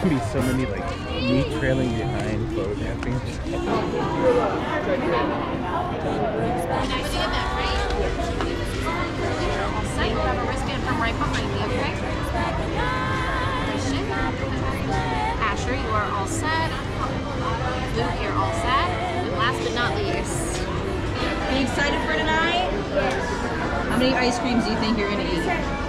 gonna be so many like me trailing behind photographing. Asher, you are all set. Luke, you're all set. And last but not least, Are you excited for tonight? Yes. How many ice creams do you think you're gonna eat?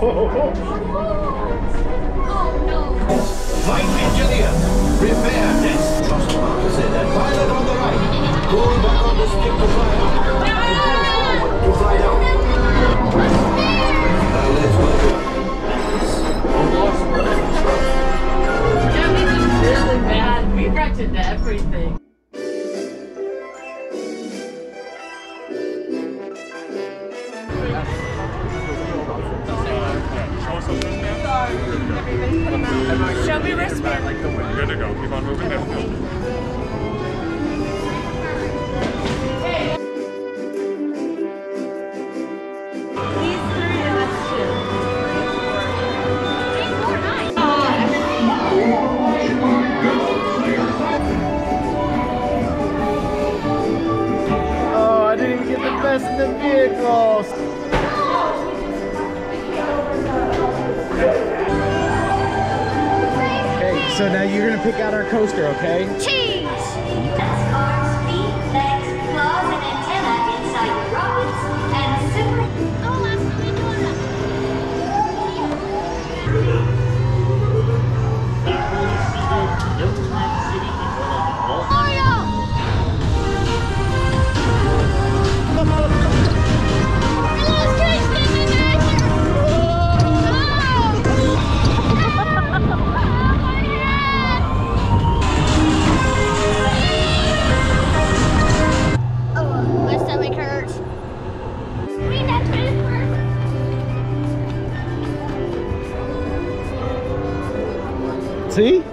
Flight engineer, repair desk. Trust opposite and pilot on the right. Go back on the stick to fly the vehicles. Okay, so now you're gonna pick out our coaster, okay? Cheese!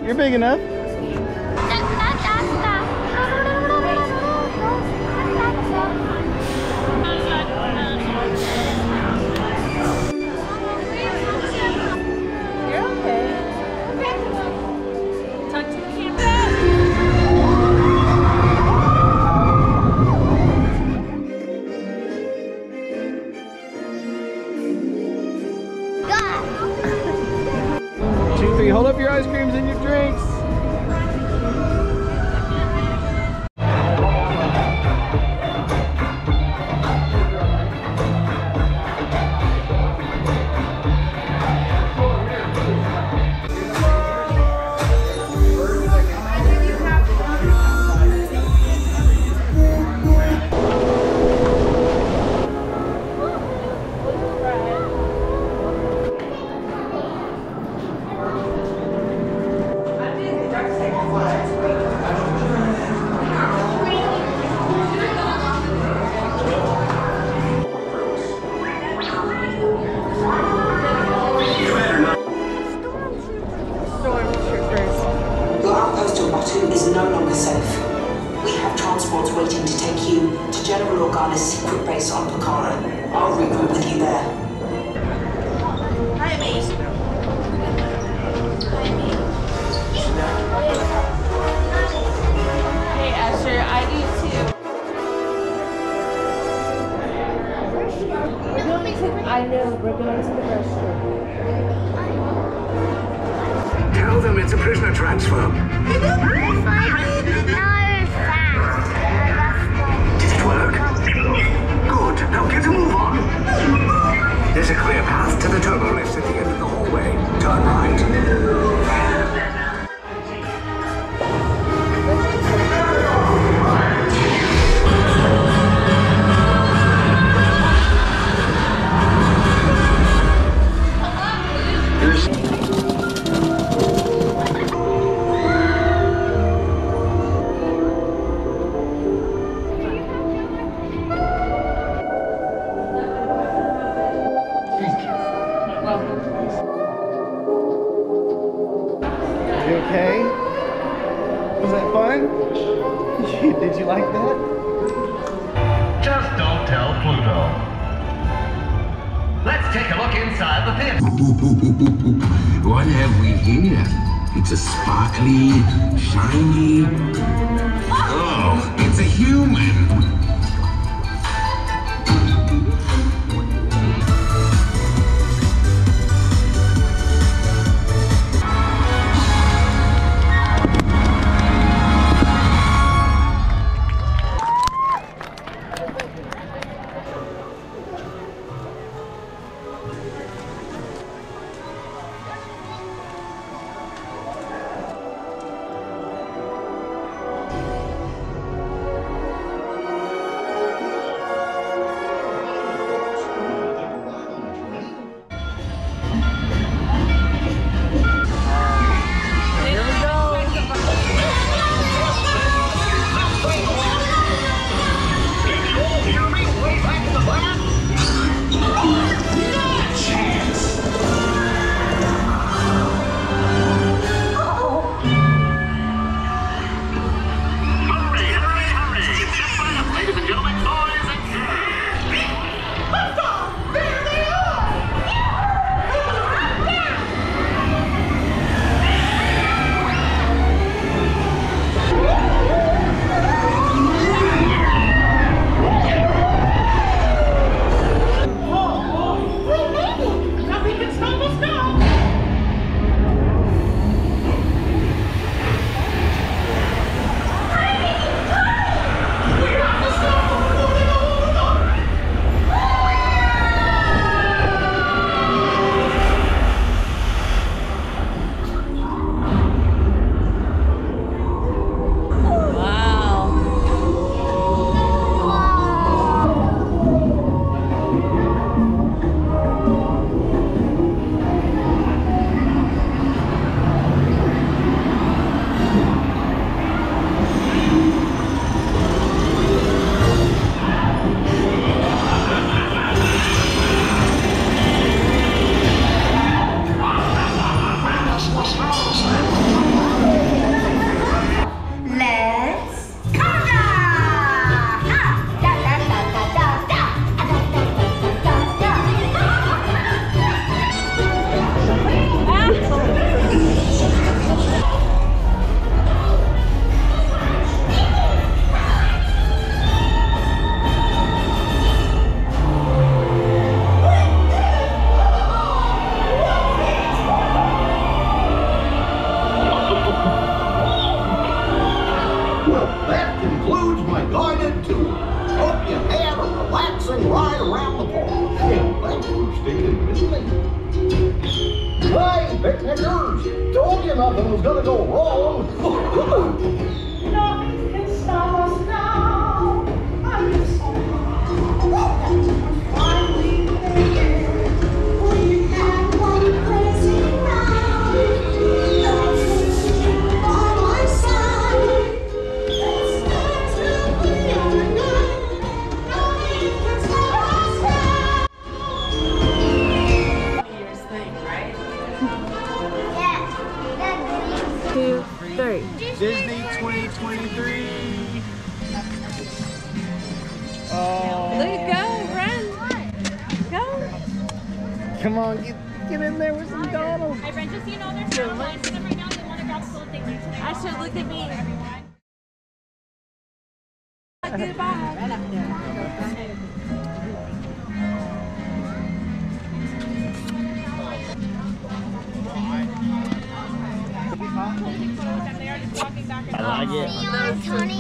You're big enough. Hold up your ice creams and your drinks. I know, we're going to the restroom. Tell them it's a prisoner transfer. Did you like that? Just don't tell Pluto. Let's take a look inside the pit. what have we here? It's a sparkly, shiny Snickers. Told you nothing was gonna go wrong. should look at me. Goodbye. I like it.